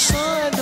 coração é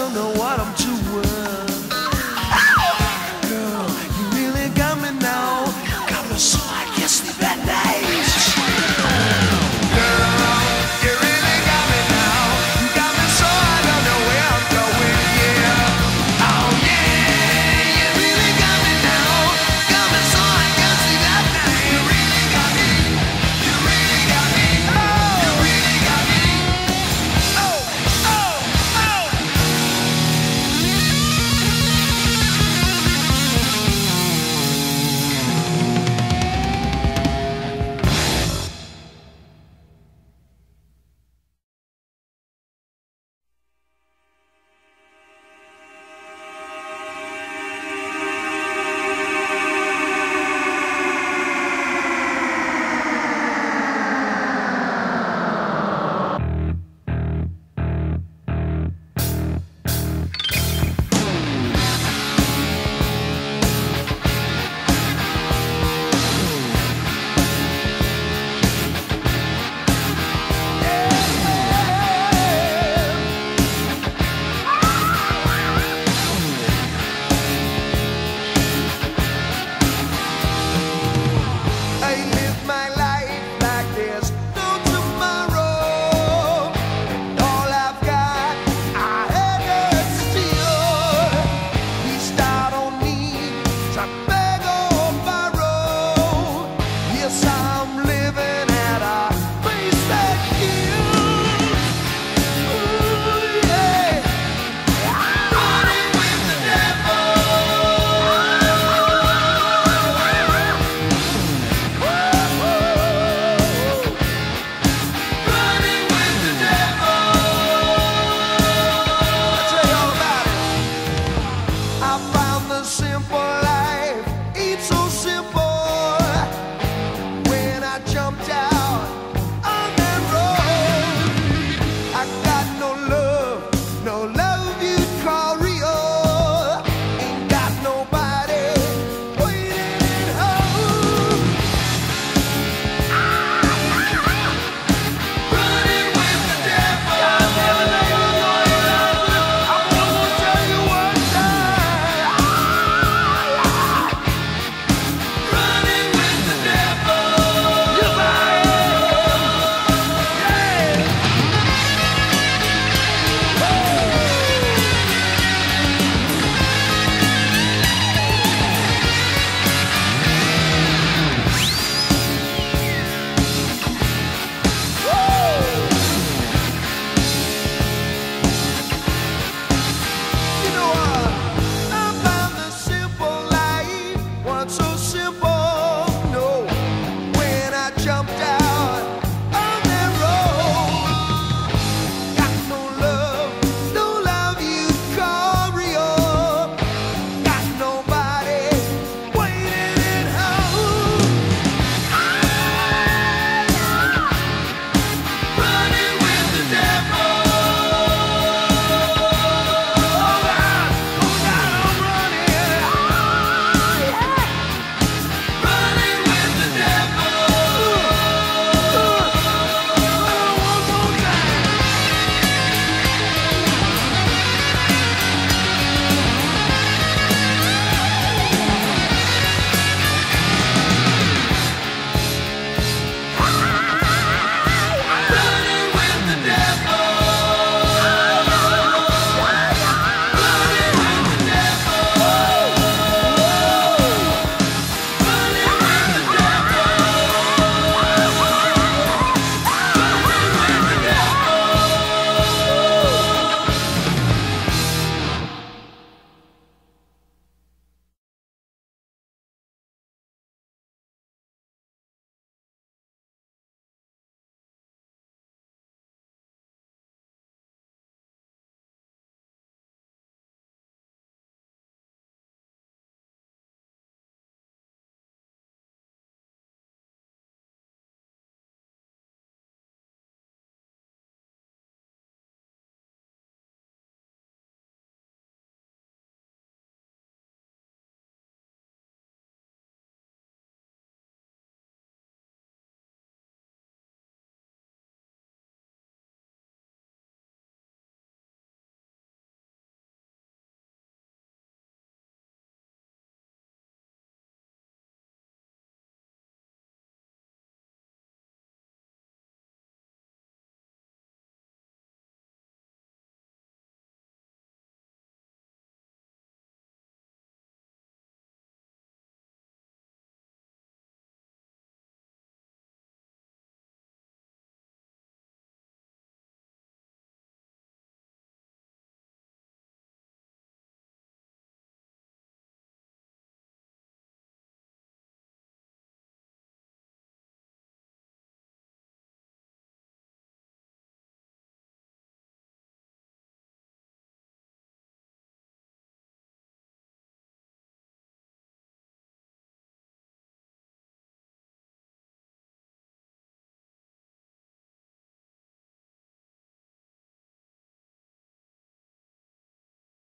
simple life.